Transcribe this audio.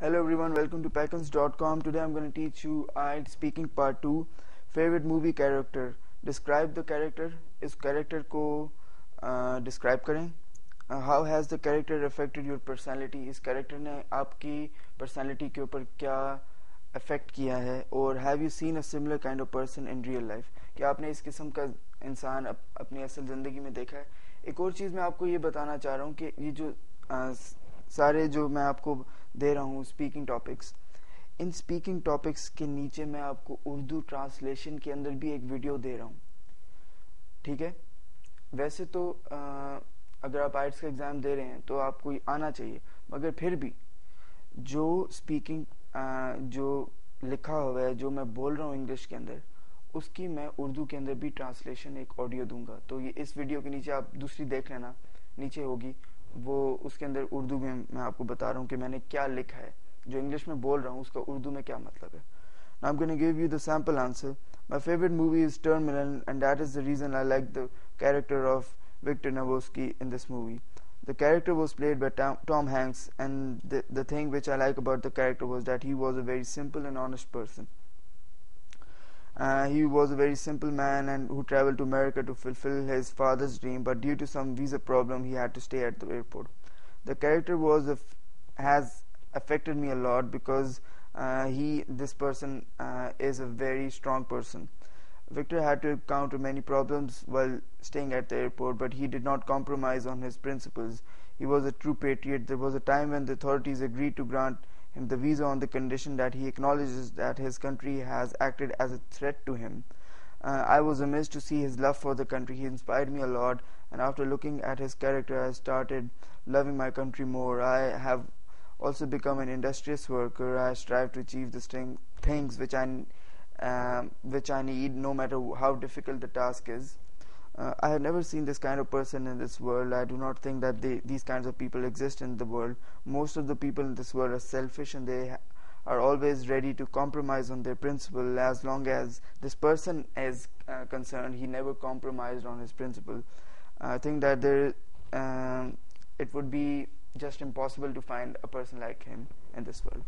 Hello everyone, welcome to Pekins.com. Today I'm going to teach you IELTS speaking part 2 favorite movie character. Describe the character. इस character को uh, describe करें. Uh, how has the character affected your personality? इस character ने आपकी personality के ऊपर क्या affect किया है और have you seen a similar kind of person in real life? क्या आपने इस किस्म का इंसान अप, अपनी असल ज़िंदगी में देखा है एक और चीज़ मैं आपको ये बताना चाह रहा हूँ कि ये जो uh, सारे जो मैं आपको दे रहा हूँ स्पीकिंग टॉपिक्स इन स्पीकिंग टॉपिक्स के नीचे मैं आपको उर्दू ट्रांसलेशन के अंदर भी एक वीडियो दे रहा हूँ। ठीक है? वैसे तो आ, अगर आप आइट्स का एग्ज़ाम दे रहे हैं तो आपको आना चाहिए। मगर फिर भी जो स्पीकिंग जो लिखा हुआ है जो मैं बोल रहा हूँ इंग्लिश के अंदर उसकी मैं उर्दू के अंदर भी ट्रांसलेशन एक ऑडियो दूँगा। तो ये इस वीडियो के नीचे आप दूसरी देख लेना नीचे होगी। वो उसके अंदर उर्दू में मैं आपको बता रहा हूँ कि मैंने क्या लिखा है जो इंग्लिश में बोल रहा हूँ उसका उर्दू में क्या मतलब है Now I'm going to give you the sample answer. My favorite movie is Terminal, and that is the reason I like the character of Victor Navorski in this movie. The character was played by Tom, Tom Hanks, and the, the thing which I like about the character was that he was a very simple and honest person. Uh, he was a very simple man and who traveled to America to fulfill his father's dream, but due to some visa problem, he had to stay at the airport. The character was has affected me a lot because uh, he, this person, uh, is a very strong person. Victor had to encounter many problems while staying at the airport, but he did not compromise on his principles. He was a true patriot. There was a time when the authorities agreed to grant him the visa on the condition that he acknowledges that his country has acted as a threat to him. Uh, I was amazed to see his love for the country. He inspired me a lot, and after looking at his character, I started loving my country more. I have also become an industrious worker. I strive to achieve the things which I um, which I need, no matter how difficult the task is. Uh, I have never seen this kind of person in this world. I do not think that they, these kinds of people exist in the world. Most of the people in this world are selfish and they are always ready to compromise on their principle as long as this person is uh, concerned. He never compromised on his principle. I think that there, um, it would be just impossible to find a person like him in this world.